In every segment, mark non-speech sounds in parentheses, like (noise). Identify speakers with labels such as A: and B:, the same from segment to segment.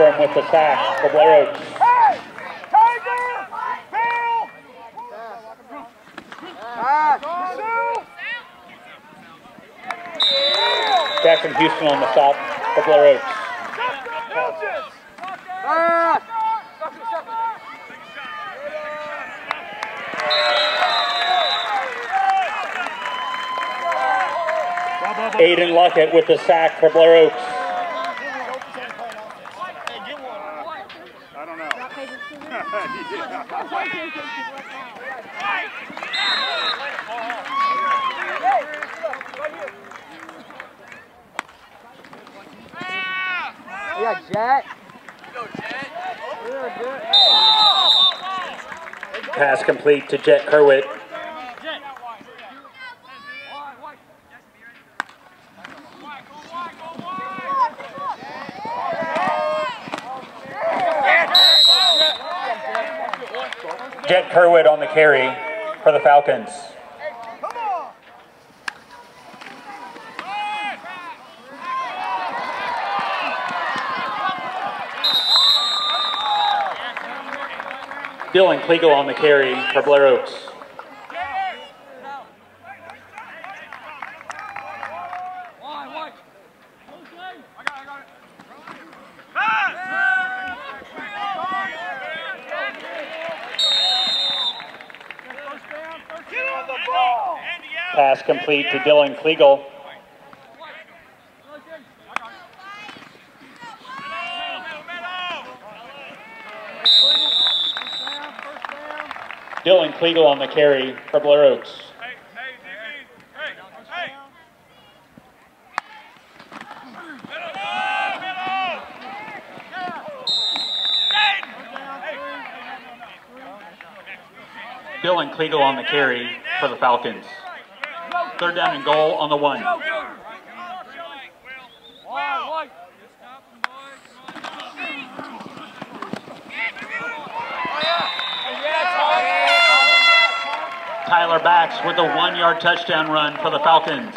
A: Meldrum with the sack for Blair Oaks. Jackson Houston on the stop for Blair Oaks. Ayden Luckett with the sack for Blair Oaks.
B: I don't know.
C: Yeah, Jett.
A: Pass complete to Jett Quirouet. Jett Quirouet on the carry for the Falcons. Dylan Kliegel on the carry for Blair Oaks. Pass complete to Dylan Kliegel. Kliegel on the carry for Blair Oaks. Dylan Kliegel on the carry for the Falcons. Third down and goal on the one. Tyler Bax with a one-yard touchdown run for the Falcons.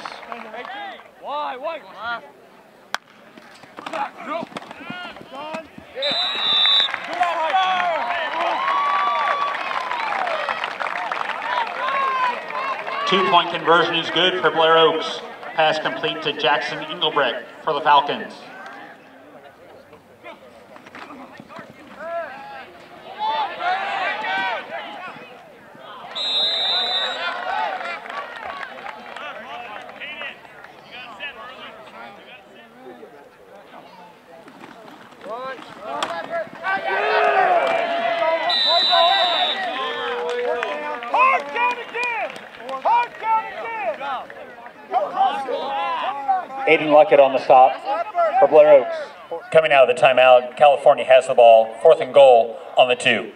A: Two-point conversion is good for Blair Oaks. Pass complete to Jaxon Engelbrecht for the Falcons. Ayden Luckett on the stop for Blair Oaks. Coming out of the timeout, California has the ball. Fourth and goal on the two.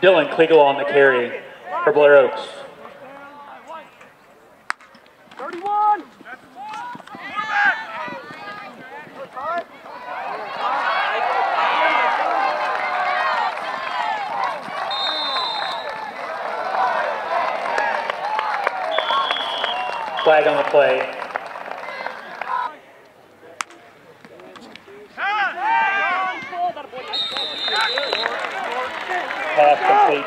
A: Dylan Kliegel on the carry for Blair Oaks. Flag on the play.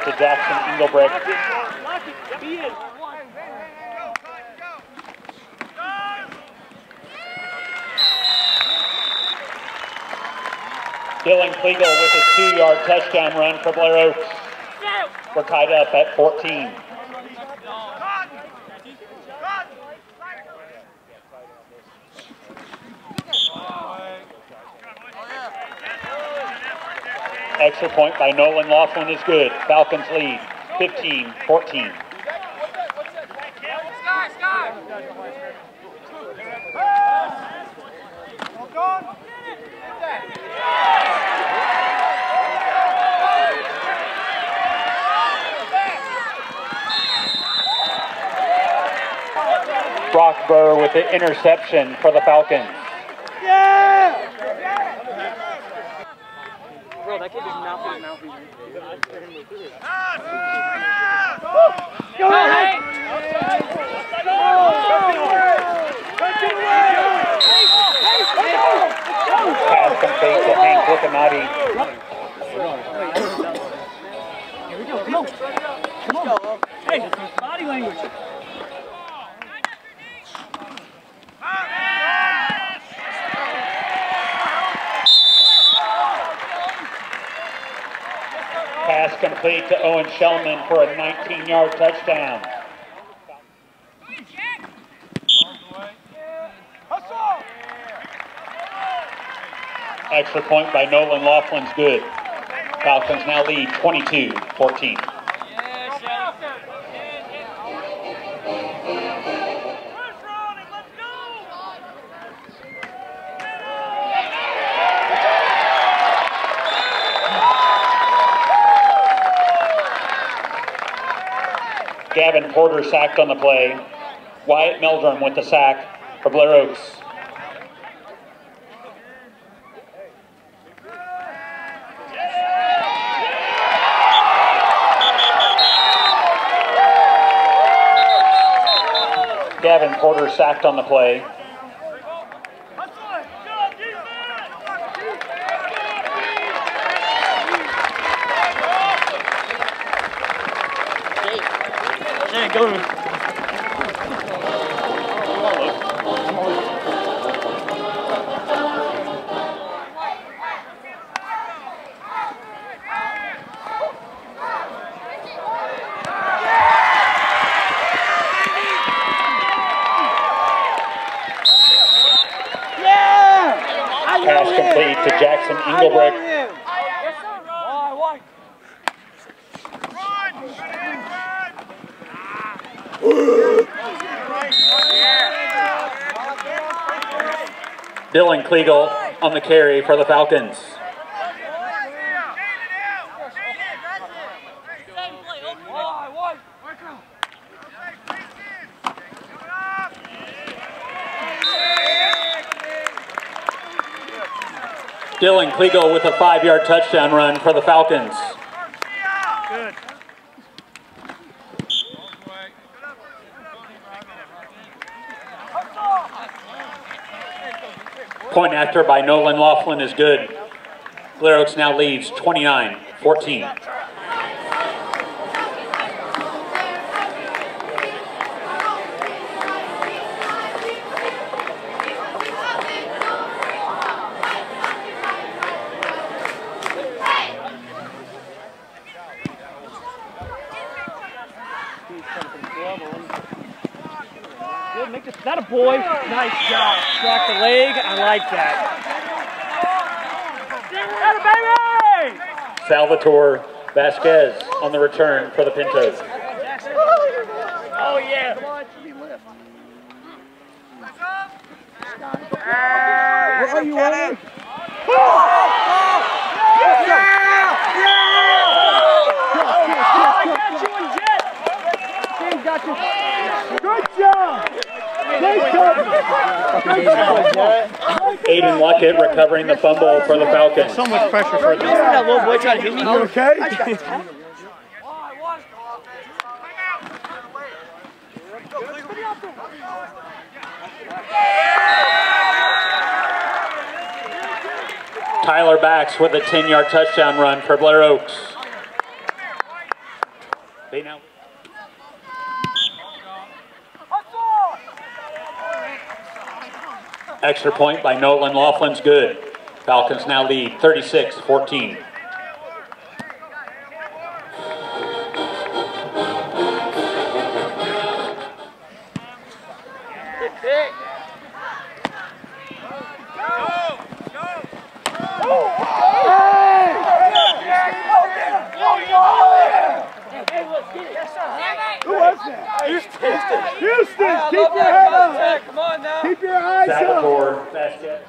A: To Jaxon Engelbrecht. Dylan Kliegel with a two-yard touchdown run for Blair Oaks. We're tied up at 14. Extra point by Nolan Laughlin is good. Falcons lead 15 14. Brock Buhr with the interception for the Falcons.
C: Bro, that kid does not put his mouth in.
A: Pass complete to Hank Lueckenotte.
C: Body language.
A: Pass complete to Owen Schellman for a 19-yard touchdown. Extra point by Nolan Laughlin's good. Falcons now lead 22-14. Gavin Porter sacked on the play. Wyatt Meldrum with the sack for Blair Oaks. Gavin Porter sacked on the play.
C: Hey, go to me.
A: Pass complete to Jaxon Engelbrecht. (gasps) Dylan Kliegel on the carry for the Falcons. Dylan Kliegel with a five-yard touchdown run for the Falcons. Point after by Nolan Laughlin is good. Blair Oaks now leads 29-14.
C: Good, make this. That a boy. Nice job. Track the leg. I like that. That a baby!
A: Salvatore Vasquez on the return for the Pintos.
C: Oh yeah.
B: Where are you on?
C: I got you in jet. Team got you.
B: Good job! Great job! Great job!
A: Ayden Luckett recovering the fumble for the Falcons.
B: So much pressure for them.
C: That little boy trying to hit me.
B: You okay?
A: Tyler Bax with a 10-yard touchdown run for Blair Oaks. They now Extra point by Nolan Laughlin's good. Falcons now lead
B: 36 14. Houston. Houston, keep your head up.
C: Come on now.
B: Keep your eyes up.
A: Salvatore Vasquez.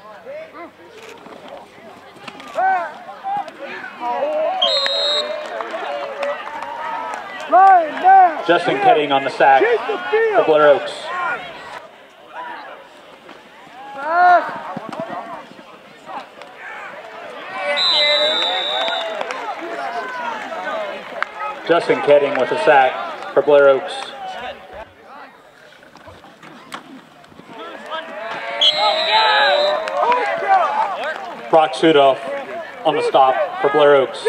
B: Line down.
A: Justin Ketting on the sack
B: Keep the
A: for
B: field.
A: Blair Oaks. Justin Ketting with a sack for Blair Oaks. Brock Suthoff on the stop for Blair Oaks.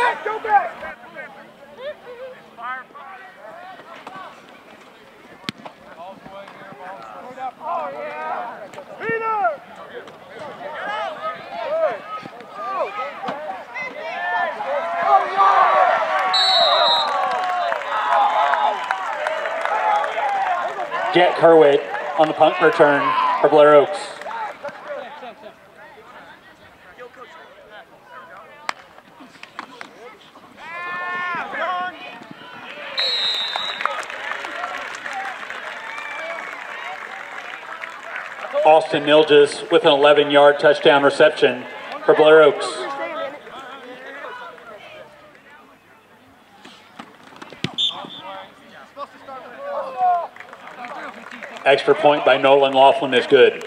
B: Jack,
A: Quirouet on the punt return for Blair Oaks. Austin Milges with an 11-yard touchdown reception for Blair Oaks. Extra point by Nolan Laughlin is good.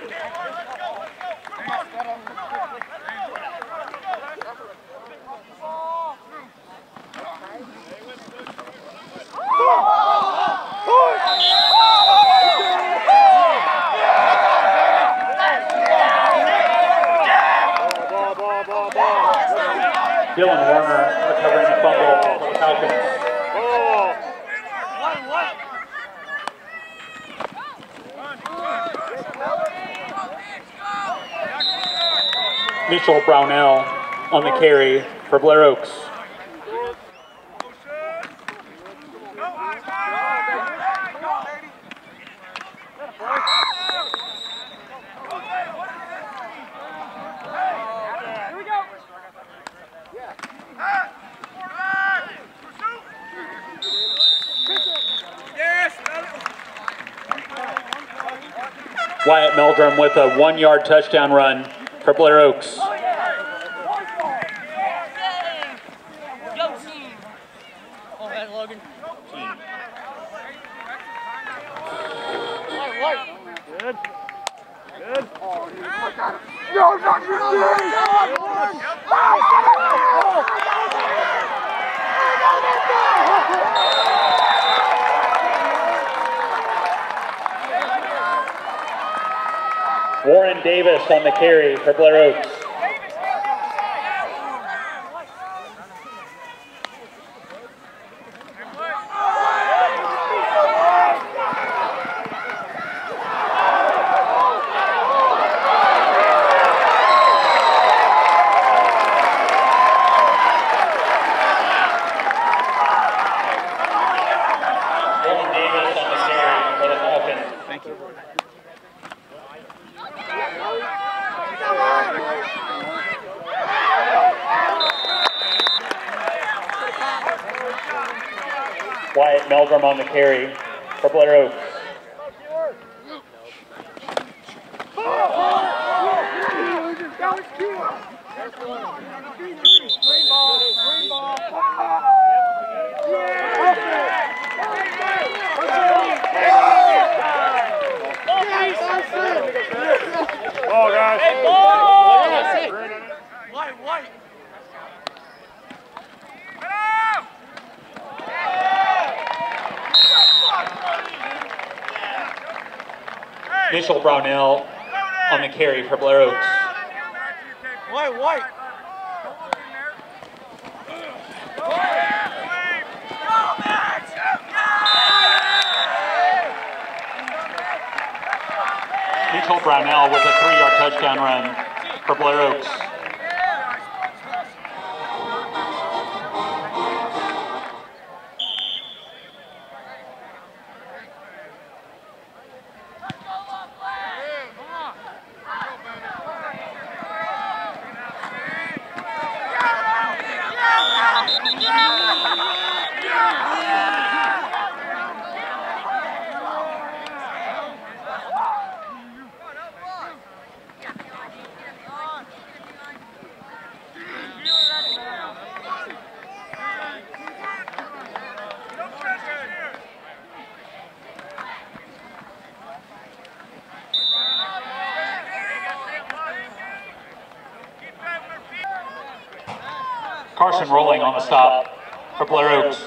B: Ball, ball, ball, ball.
A: Dylan Werner recovering the fumble for the Falcons.
B: Ball.
A: Brownell on the carry for Blair Oaks. Wyatt Meldrum with a one-yard touchdown run for Blair Oaks.
C: Go team. Oh, that Logan. White, white.
B: Good. Good.
A: Warren Davis on the carry for Blair Oaks. Wyatt Meldrum on the carry for Blair Oaks.
B: Ball, guys.
C: White, white.
A: Mitchell Brownell on the carry for Blair Oaks.
B: White, white.
A: Mitchell Brownell with a three-yard touchdown run for Blair Oaks. Carson rolling on the stop for Blair Oaks.